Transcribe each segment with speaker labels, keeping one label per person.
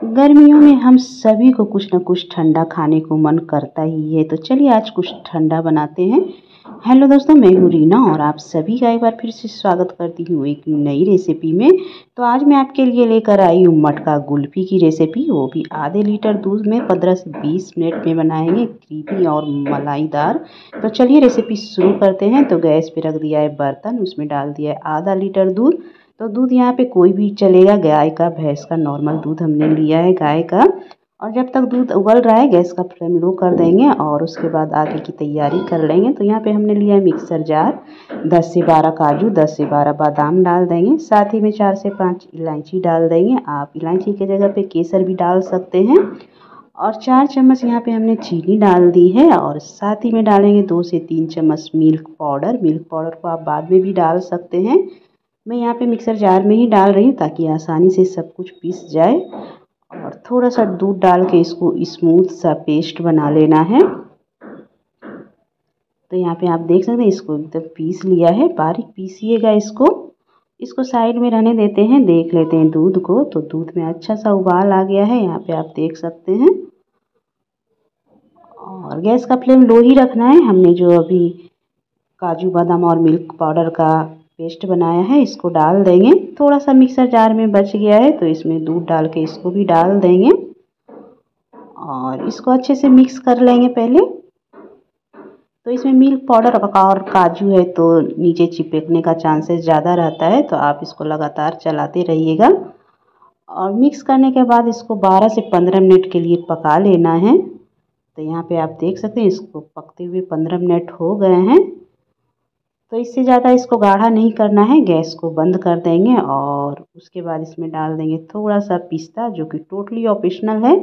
Speaker 1: गर्मियों में हम सभी को कुछ ना कुछ ठंडा खाने को मन करता ही है। तो चलिए आज कुछ ठंडा बनाते हैं। हेलो दोस्तों, मैं हूँ रीना और आप सभी का एक बार फिर से स्वागत करती हूँ एक नई रेसिपी में। तो आज मैं आपके लिए लेकर आई हूँ मटका गुल्फी की रेसिपी वो भी आधे लीटर दूध में पंद्रह से बीस मिनट में बनाएँगे क्रीमी और मलाईदार। तो चलिए रेसिपी शुरू करते हैं। तो गैस पे रख दिया है बर्तन, उसमें डाल दिया है आधा लीटर दूध। तो दूध यहाँ पे कोई भी चलेगा, गाय का, भैंस का नॉर्मल दूध हमने लिया है गाय का। और जब तक दूध उबल रहा है, गैस का फ्लेम लो कर देंगे और उसके बाद आगे की तैयारी कर लेंगे। तो यहाँ पे हमने लिया है मिक्सर जार 10 से 12 काजू 10 से 12 बादाम डाल देंगे। साथ ही में चार से पाँच इलायची डाल देंगे। आप इलायची के जगह पे केसर भी डाल सकते हैं। और चार चम्मच यहाँ पे हमने चीनी डाल दी है और साथ ही में डालेंगे दो से तीन चम्मच मिल्क पाउडर। मिल्क पाउडर को आप बाद में भी डाल सकते हैं। मैं यहाँ पे मिक्सर जार में ही डाल रही हूँ ताकि आसानी से सब कुछ पीस जाए और थोड़ा सा दूध डाल के इसको स्मूथ सा पेस्ट बना लेना है। तो यहाँ पे आप देख सकते हैं, इसको एकदम पीस लिया है। बारीक पीसिएगा इसको। इसको साइड में रहने देते हैं, देख लेते हैं दूध को। तो दूध में अच्छा सा उबाल आ गया है, यहाँ पे आप देख सकते हैं। और गैस का फ्लेम लो ही रखना है। हमने जो अभी काजू बादाम और मिल्क पाउडर का पेस्ट बनाया है, इसको डाल देंगे। थोड़ा सा मिक्सर जार में बच गया है तो इसमें दूध डाल के इसको भी डाल देंगे। और इसको अच्छे से मिक्स कर लेंगे पहले। तो इसमें मिल्क पाउडर और काजू है तो नीचे चिपकने का चांसेस ज़्यादा रहता है तो आप इसको लगातार चलाते रहिएगा। और मिक्स करने के बाद इसको 12 से 15 मिनट के लिए पका लेना है। तो यहाँ पे आप देख सकते हैं, इसको पकते हुए 15 मिनट हो गए हैं। तो इससे ज़्यादा इसको गाढ़ा नहीं करना है, गैस को बंद कर देंगे और उसके बाद इसमें डाल देंगे थोड़ा सा पिस्ता, जो कि टोटली ऑप्शनल है।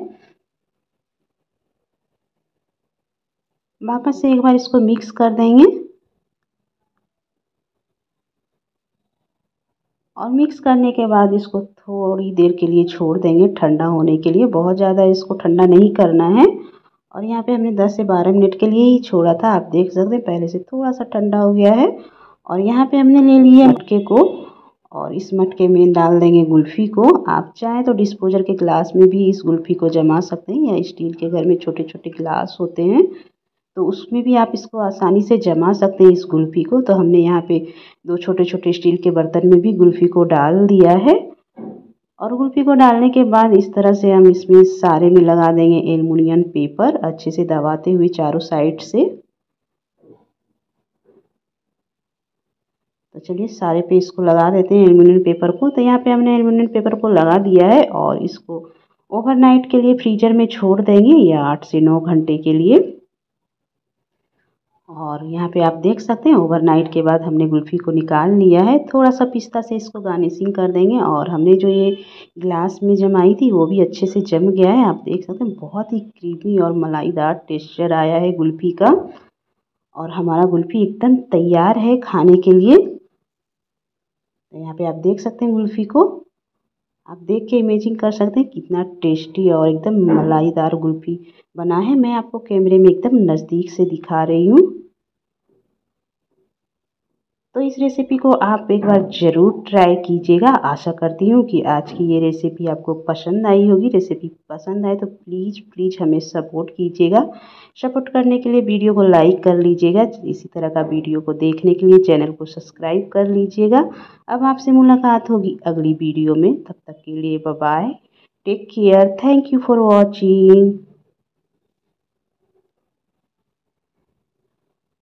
Speaker 1: वापस से एक बार इसको मिक्स कर देंगे। और मिक्स करने के बाद इसको थोड़ी देर के लिए छोड़ देंगे ठंडा होने के लिए। बहुत ज़्यादा इसको ठंडा नहीं करना है। और यहाँ पे हमने 10 से 12 मिनट के लिए ही छोड़ा था, आप देख सकते हैं, पहले से थोड़ा सा ठंडा हो गया है। और यहाँ पे हमने ले लिया मटके को, और इस मटके में डाल देंगे गुल्फ़ी को। आप चाहें तो डिस्पोजर के गिलास में भी इस गुल्फ़ी को जमा सकते हैं, या स्टील के घर में छोटे छोटे गिलास होते हैं तो उसमें भी आप इसको आसानी से जमा सकते हैं इस गुल्फ़ी को। तो हमने यहाँ पे दो छोटे छोटे स्टील के बर्तन में भी गुल्फ़ी को डाल दिया है। और कुल्फ़ी को डालने के बाद इस तरह से हम इसमें सारे में लगा देंगे एलुमिनियम पेपर, अच्छे से दबाते हुए चारों साइड से। तो चलिए सारे पे इसको लगा देते हैं एलुमिनियम पेपर को। तो यहाँ पे हमने एलुमिनियम पेपर को लगा दिया है और इसको ओवरनाइट के लिए फ्रीजर में छोड़ देंगे या आठ से नौ घंटे के लिए। और यहाँ पे आप देख सकते हैं ओवरनाइट के बाद हमने गुल्फ़ी को निकाल लिया है। थोड़ा सा पिस्ता से इसको गार्निशिंग कर देंगे और हमने जो ये ग्लास में जमाई थी, वो भी अच्छे से जम गया है। आप देख सकते हैं, बहुत ही क्रीमी और मलाईदार टेक्सचर आया है गुल्फ़ी का। और हमारा गुल्फ़ी एकदम तैयार है खाने के लिए। तो यहाँ पे आप देख सकते हैं गुल्फ़ी को। आप देख के इमेजिंग कर सकते हैं कितना टेस्टी और एकदम मलाईदार गुल्फ़ी बना है। मैं आपको कैमरे में एकदम नज़दीक से दिखा रही हूँ। तो इस रेसिपी को आप एक बार ज़रूर ट्राई कीजिएगा। आशा करती हूँ कि आज की ये रेसिपी आपको पसंद आई होगी। रेसिपी पसंद आए तो प्लीज़ प्लीज़ हमें सपोर्ट कीजिएगा। सपोर्ट करने के लिए वीडियो को लाइक कर लीजिएगा। इसी तरह का वीडियो को देखने के लिए चैनल को सब्सक्राइब कर लीजिएगा। अब आपसे मुलाकात होगी अगली वीडियो में। तब तक के लिए bye take care thank you for watching